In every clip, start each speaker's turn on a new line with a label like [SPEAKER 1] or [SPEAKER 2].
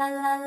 [SPEAKER 1] Yan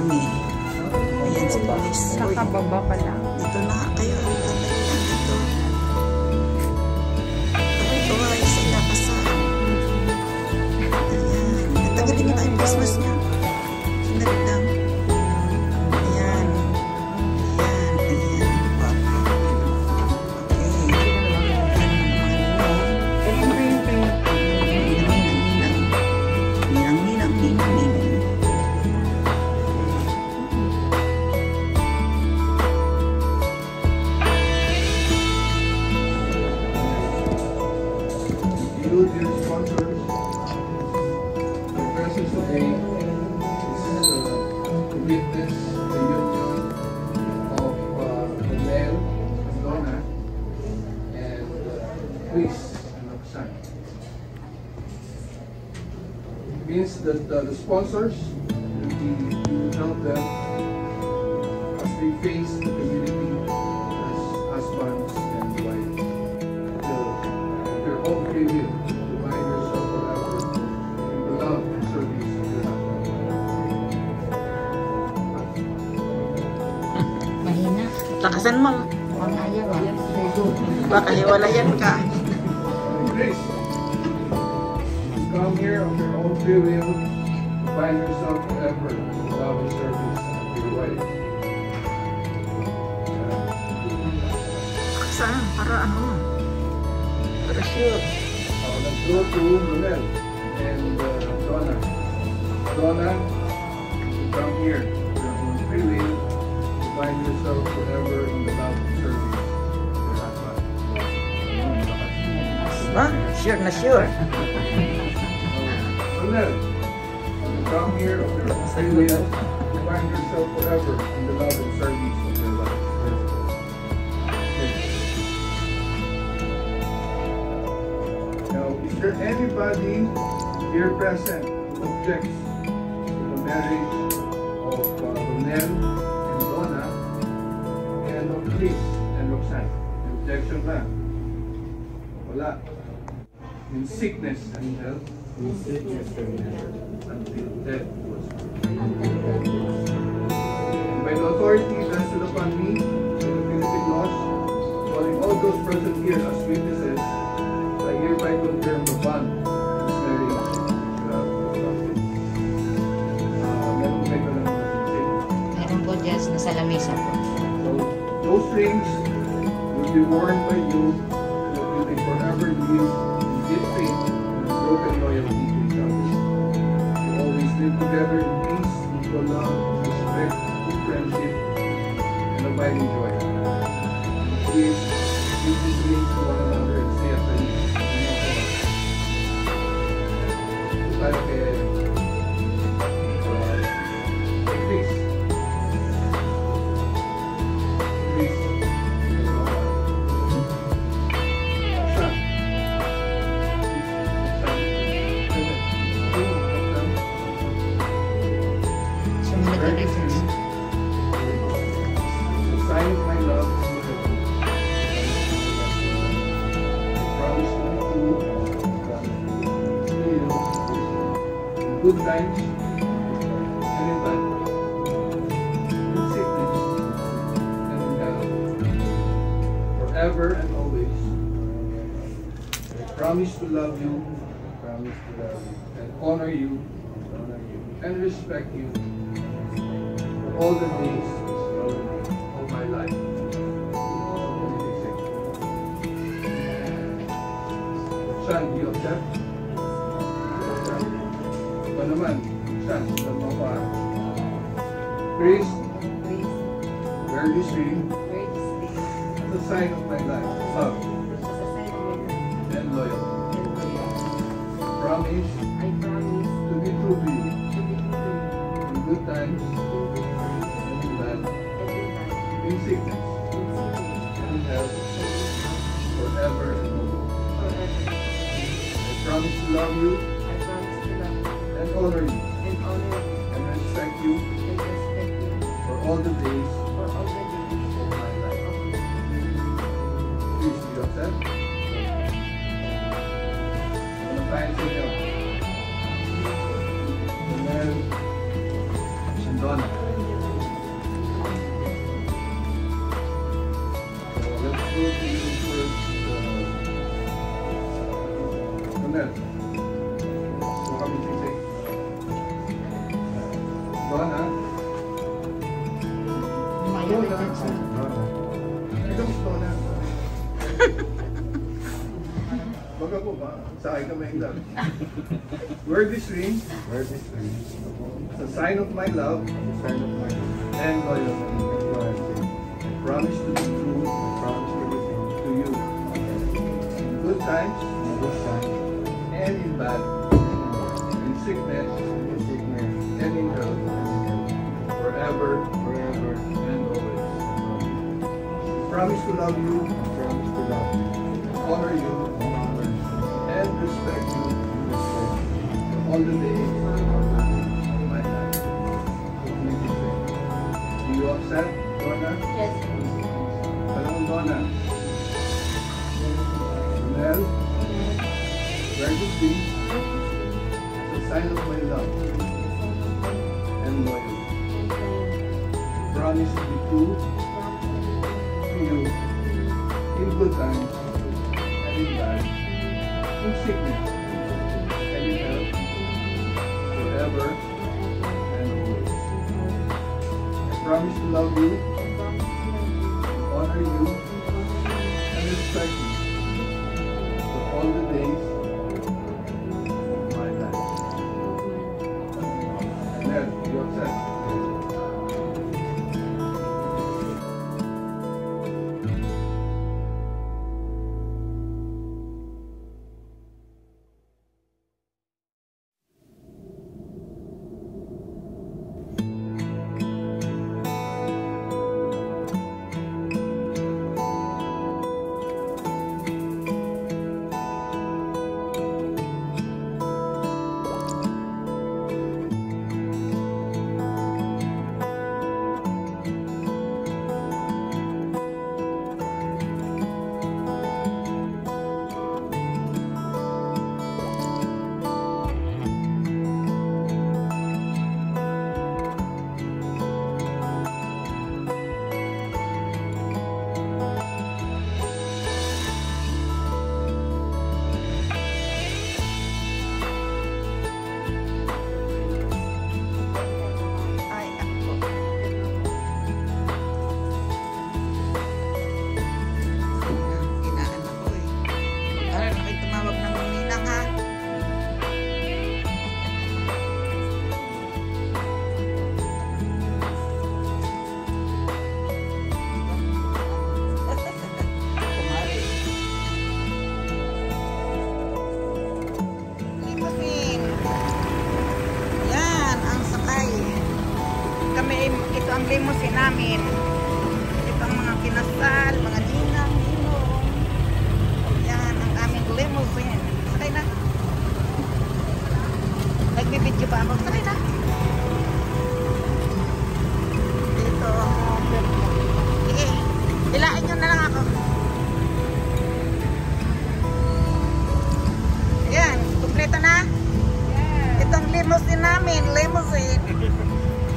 [SPEAKER 1] Kami-kami. Ayan si Police.
[SPEAKER 2] Kakababa pa lang.
[SPEAKER 1] Dito na kayo.
[SPEAKER 3] Uh, the sponsors we be will help them as they face the community as husbands and wives. Till your own free will to bind yourself forever in the love and service of your husband.
[SPEAKER 2] Mahina.
[SPEAKER 1] Lakasan mo.
[SPEAKER 2] Ang ayaw ah.
[SPEAKER 1] Hiwalayan ka.
[SPEAKER 3] Grace, come here of your own free will to bind yourself forever in the love and service your wife.
[SPEAKER 1] Lakasan. Para ano. Para sure.
[SPEAKER 3] Uh, let's go to Manel and uh, Donna. Donna, you come here of your own free will to bind yourself forever in the love and service of your husband.
[SPEAKER 1] Ba? Sure na sure.
[SPEAKER 3] Manel, you come here own free will to yourself forever in the love and service of your wife. Now, is there anybody here present who objects to the marriage of uh, Ronel and Donna and of Chris and Roxanne? Objection ba? Wala. In sickness and health. In sickness and. Until death was And by the authority vested upon me by the Philippine laws, calling all those present here as witnesses, I hereby confirm the bond of marriage. Meron ng mga
[SPEAKER 2] Meron po dyan nasa lamesa po.
[SPEAKER 3] So, those rings will be worn by you and that you may forever in faith unbroken loyalty to each other. Always live together in peace, mutual love, respect, friendship, and abiding joy. Please promise to love you, promise to love you, and honor you, honor you, and respect you for all the days of my life. son, do you accept? Accept. Naman, mo ako ah. Grace,
[SPEAKER 2] Grace,
[SPEAKER 3] wear this ring
[SPEAKER 2] wear this ring
[SPEAKER 3] as a sign of my life, love, good times and in bad,
[SPEAKER 2] in
[SPEAKER 3] sickness and in health, forever and
[SPEAKER 2] forever.
[SPEAKER 3] I promise to love you and honor you
[SPEAKER 2] and
[SPEAKER 3] respect you for all the days of my life. Please, Baga love. Wear this ring
[SPEAKER 4] Where this ring?
[SPEAKER 3] as a sign of my love
[SPEAKER 4] The sign of my
[SPEAKER 3] and loyalty. I promise to be true
[SPEAKER 4] I promise true
[SPEAKER 3] to you in good times
[SPEAKER 4] in good times
[SPEAKER 3] and in bad, in sickness
[SPEAKER 4] in sickness
[SPEAKER 3] and in health, forever. Promise to love you,
[SPEAKER 4] promise to love you,
[SPEAKER 3] honor you,
[SPEAKER 4] honor you,
[SPEAKER 3] and respect you
[SPEAKER 4] respect you.
[SPEAKER 3] all the days of my life. Do you accept, Donna?
[SPEAKER 2] Yes,
[SPEAKER 3] Tanong Donna. Mel, where this be as a sign of my love and loyalty. Promise to be true to you. In good times. And in bad, in sickness. And in health, forever. And always. I promise to love you,
[SPEAKER 1] Itong limousine namin, limousine.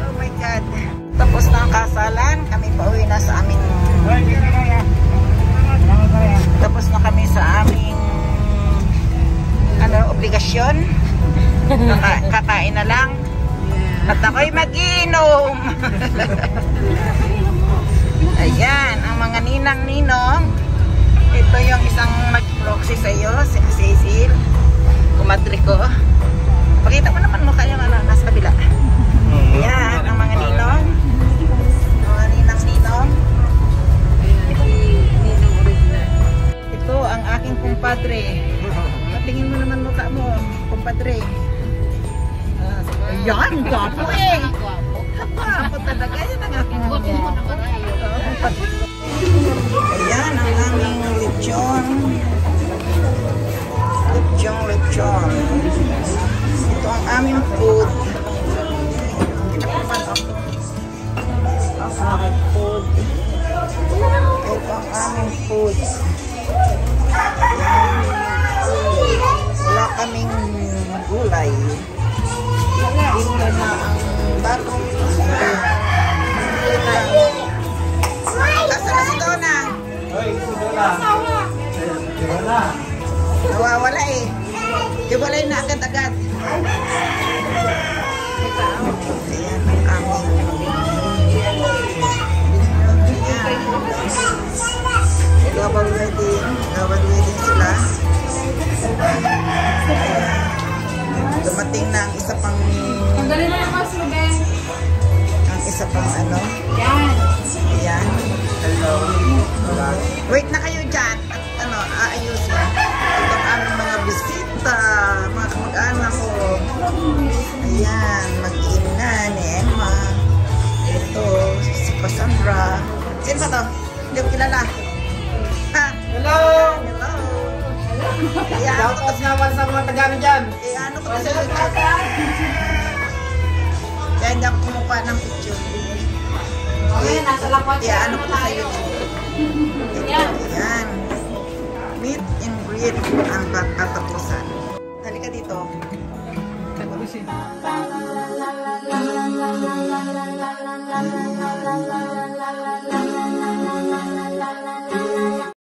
[SPEAKER 1] Oh my God. Tapos na ang kasalan, kami pauwi na sa aming... Tapos na kami sa aming ano, obligasyon. Kaka kakain na lang. At ako'y mag-inom. Ayan, ang mga ninang-ninong. Ito yung isang mag-proxy sa iyo, si Cecil. Kumadri ko. Pakita mo naman mukha yung ano, nasa kabila. Ayan, ang mga ninong. Mga ninang-ninong. Ito ang aking kumpadre. Tingin mo naman mukha mo, kumpadre. Ah, Ayan, gwapo eh. Gwapo talaga. Yan ang aking gwapo. Ayan ang aming lechon. Lechon, lechon. Ito ang aming food. Ito ang aming food. Kayo dyan. At ano, aayusin. Ito ang aming mga bisita, mga kamag-anak ko. Ayan, mag-ina ni Emma. Ito, si Cassandra. Sino ba to? Hindi ko kilala. Ha?
[SPEAKER 5] Hello!
[SPEAKER 1] Hello. Ayan, ano ko
[SPEAKER 5] Shoutout nga pala sa mga taga dyan.
[SPEAKER 1] eh, ano ko sa YouTube? Kaya hindi ako kumukuha ng picture.
[SPEAKER 2] Okay, nasa lakwat
[SPEAKER 1] Kaya ano ko sa YouTube? kemudian meet and greet antar keterusan. Tadi halika dito